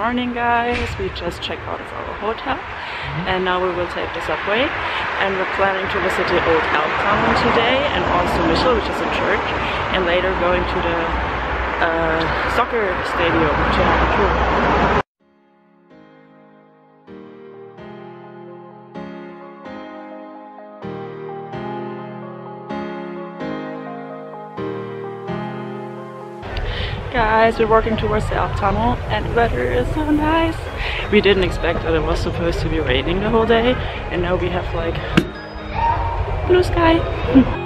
morning guys, we just checked out of our hotel. And now we will take the subway. And we're planning to visit the old Elbtunnel today and also Michel which is a church and later going to the uh, soccer stadium to have a tour. Guys, we're walking towards the Elbtunnel and the weather is so nice. We didn't expect that it was supposed to be raining the whole day and now we have like blue sky.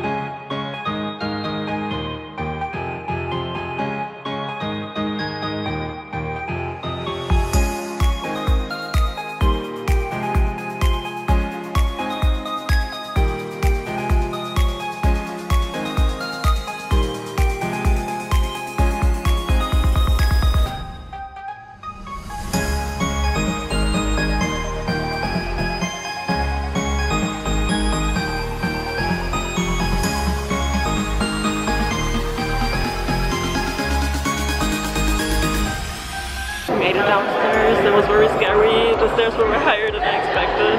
The stairs were higher than I expected,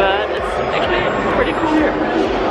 but it's actually pretty cool here.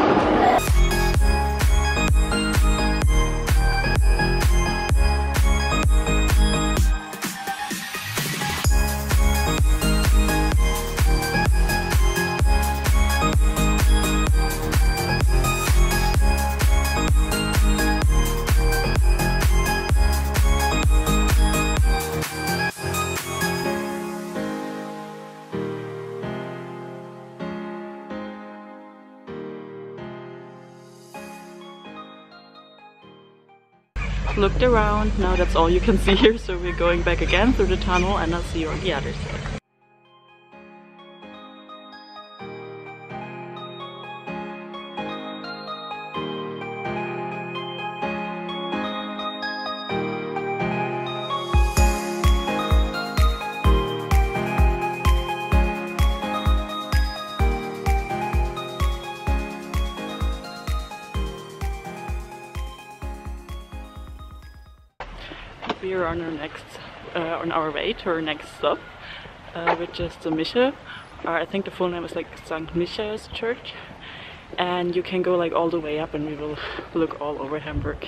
Looked around. Now that's all you can see here. So we're going back again through the tunnel and I'll see you on the other side. We are on our next uh, on our way to our next stop uh, which is the Michel or I think the full name is like St. Michael's Church. And you can go like all the way up and we will look all over Hamburg.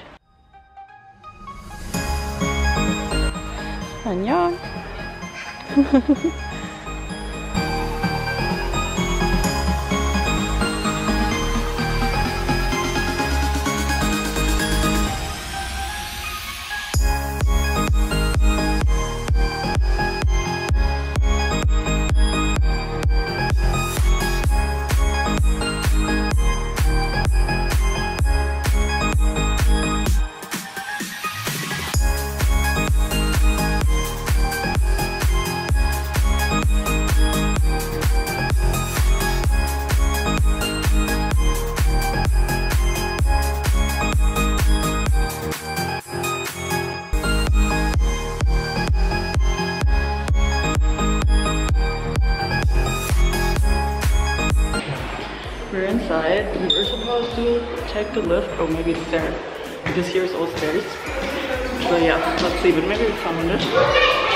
안녕 check the lift, or maybe it's there, because here's all stairs. So yeah, let's see, but maybe we found it.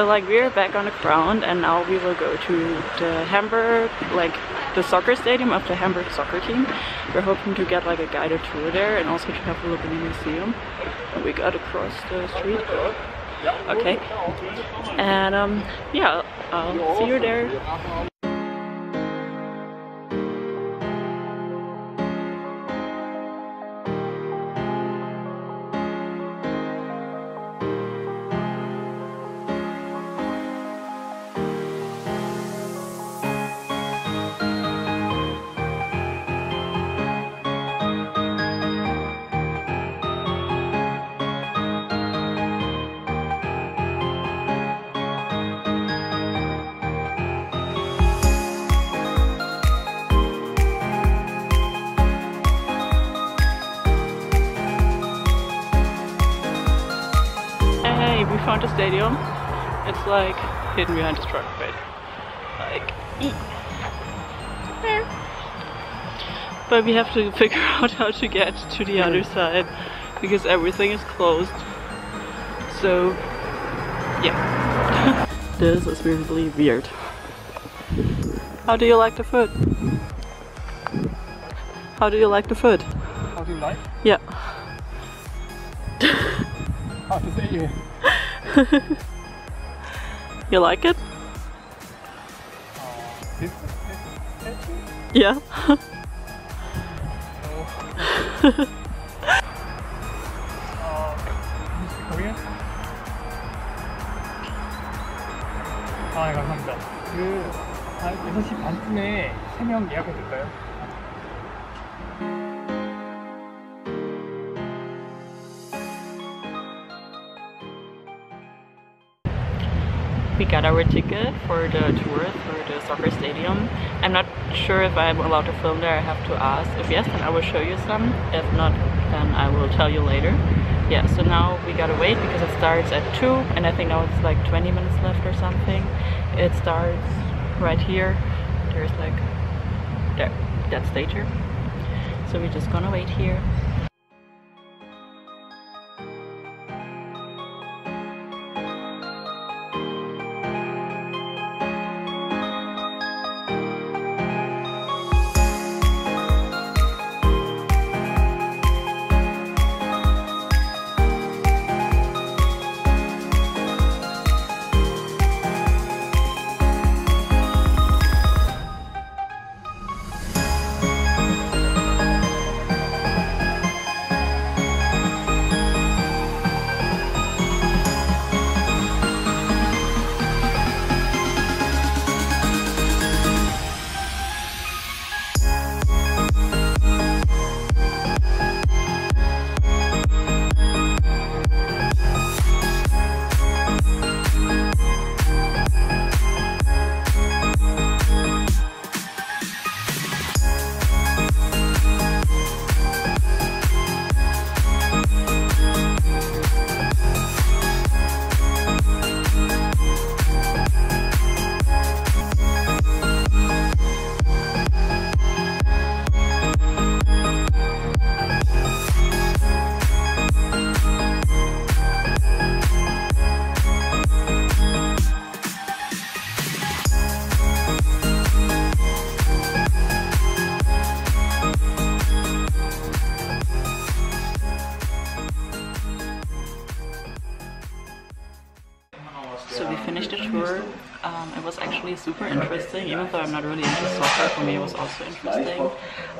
So like we're back on the ground and now we will go to the Hamburg, like the soccer stadium of the Hamburg soccer team. We're hoping to get like a guided tour there and also to have a look in the museum. And we got across the street. Okay. And um, yeah, I'll see you there. Stadium. It's like hidden behind a truck, right? Like, eek. there. But we have to figure out how to get to the other hmm. side because everything is closed. So, yeah. this is really weird. How do you like the food? How do you like the food? How do you like? Yeah. How to say you? Like it? Uh, Yeah. 어? 아, 네, 감사합니다. 그, 한 6시 반쯤에 3명 예약해도 될까요? We got our ticket for the tour through the soccer stadium. I'm not sure if I'm allowed to film there. I have to ask. If yes, then I will show you some. If not, then I will tell you later. Yeah, so now we gotta wait because it starts at 2 and I think now it's like 20 minutes left or something. It starts right here. There's like, there, that stage. So we're just gonna wait here. Um, it was actually super interesting, even though I'm not really into soccer. For me, it was also interesting.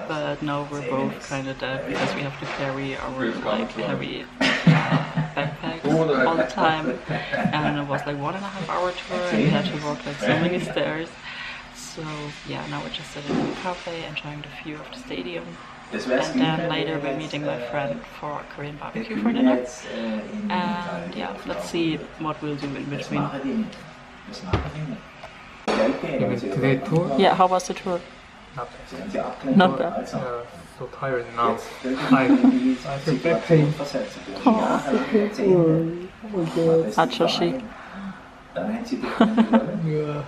But now we're both kind of dead because we have to carry our like heavy backpacks all the time, and it was like one and a half hour tour, and we had to walk like so many stairs. So yeah, now we're just sitting in a cafe, enjoying the view of the stadium. And then later we're meeting my friend for Korean barbecue for dinner. And yeah, let's see what we'll do in between. Today tour? Yeah, how was the tour? Not bad. Not bad. Uh, so tired now. I, I feel back pain. Not so chic. Yeah.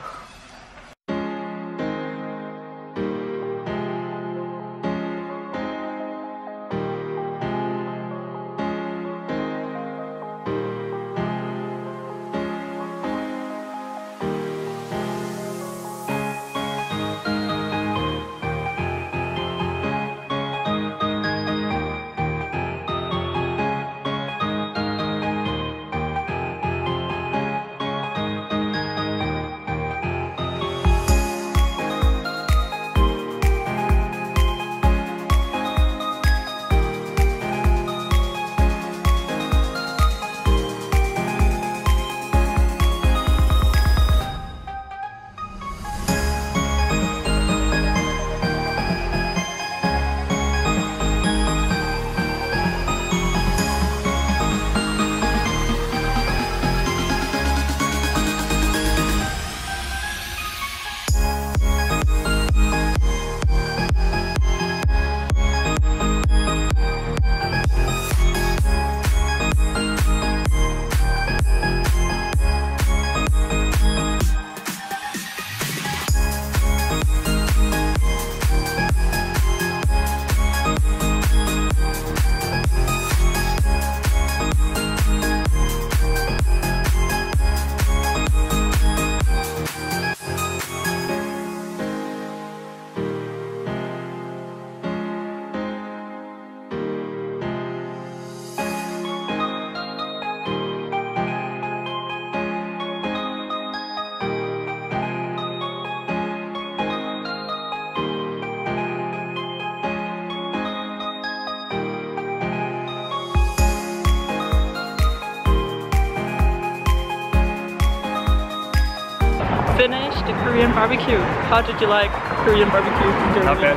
The Korean barbecue. How did you like Korean barbecue? Not bad.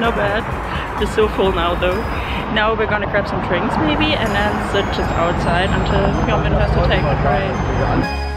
No bad. We're so full now though. Now we're gonna grab some drinks maybe and then sit just outside until Hyunmin has to take a break.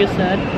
You sad?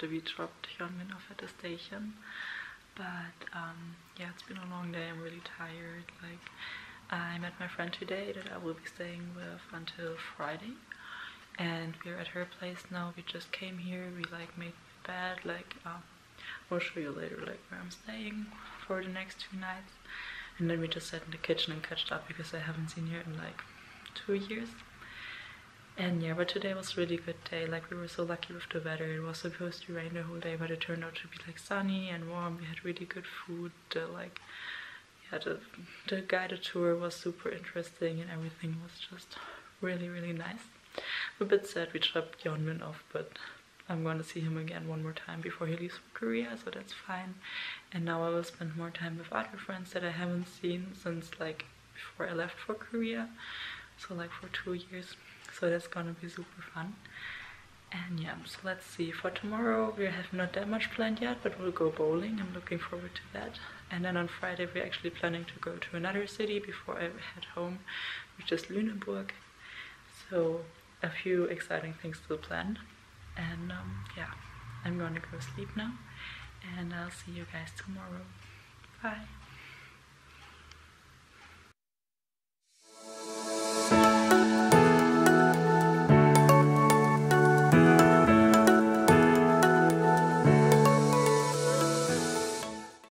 After we dropped Hyunmin off at the station. But um, yeah, it's been a long day. I'm really tired. Like, I met my friend today that I will be staying with until Friday, and we're at her place now. We just came here. We like made bed. Like, um, I'll show you later, like where I'm staying for the next two nights. And then we just sat in the kitchen and catched up because I haven't seen her in like two years. And yeah, but today was really good day. Like we were so lucky with the weather. It was supposed to rain the whole day, but it turned out to be like sunny and warm. We had really good food. The like, yeah, the the guided tour was super interesting, and everything was just really really nice. I'm a bit sad we dropped Hyunmin off, but I'm going to see him again one more time before he leaves for Korea, so that's fine. And now I will spend more time with other friends that I haven't seen since like before I left for Korea, so like for two years so that's gonna be super fun. And yeah so let's see for tomorrow we have not that much planned yet but we'll go bowling. I'm looking forward to that. And then on friday we're actually planning to go to another city before i head home which is lüneburg. So a few exciting things to plan. And um, yeah i'm gonna go sleep now. And i'll see you guys tomorrow. Bye